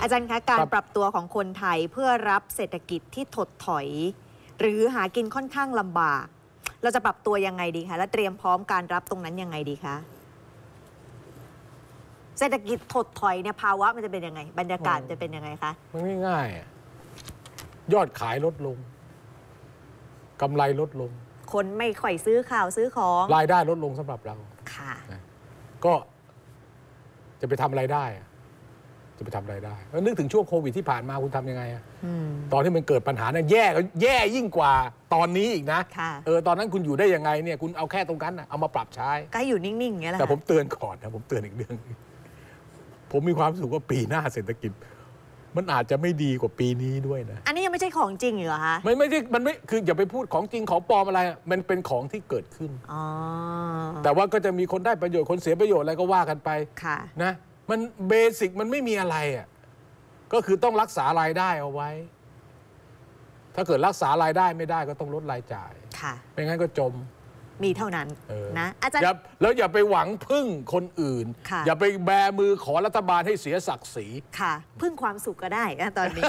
อาจารย์คะการครับปรับตัวของคนไทยเพื่อรับเศรษฐกิจที่ถดถอย หรือหากินค่อนข้างลำบาก เราจะปรับตัวยังไงดีคะและเตรียมพร้อมการรับตรงนั้นยังไงดีคะเศรษฐกิจถดถอยเนี่ยภาวะมันจะเป็นยังไง บรรยากาศจะเป็นยังไงคะมันง่ายๆอะยอดขายลดลงกำไรลดลง คนไม่ค่อยซื้อข่าวซื้อของรายได้ลดลงสำหรับเรา ค่ะ ก็จะไปทำอะไรได้อะ จะไปทำอะไรได้แล้วนึกถึงช่วงโควิดที่ผ่านมาคุณทำยังไงอะอืมตอนที่มันเกิดปัญหาเนี่ยแย่ก็แย่ยิ่งกว่าตอนนี้อีกนะค่ะ เออตอนนั้นคุณอยู่ได้ยังไงเนี่ยคุณเอาแค่ตรงนั้นนะเอามาปรับใช้ ก็ให้อยู่นิ่ง ๆ อย่างเงี้ยแหละแต่ผมค่ะเตือนก่อนนะผมเตือนอีกเรื่องหนึ่งผมมีความรู้สึกว่าปีหน้าเศรษฐกิจ มันอาจจะไม่ดีกว่าปีนี้ด้วยนะ อันนี้ยังไม่ใช่ของจริงอยู่เหรอคะ ไม่ไม่ใช่มันไม่คืออย่าไปพูดของจริงของปลอมอะไรอะมันเป็นของที่เกิดขึ้น อ๋อ แต่ว่าก็จะมีคนได้ประโยชน์คนเสียประโยชน์อะไรก็ว่ากันไป ค่ะ นะ มันเบสิกมันไม่มีอะไรอะก็คือต้องรักษารายได้เอาไว้ ถ้าเกิดรักษารายได้ไม่ได้ก็ต้องลดรายจ่ายค่ะไม่งั้นก็จมมีเท่านั้นเออนะอาจารย์อย่าแล้วอย่าไปหวังพึ่งคนอื่นค่ะอย่าไปแบมือขอรัฐบาลให้เสียศักดิ์ศรีค่ะ พึ่งความสุขก็ได้นะตอนนี้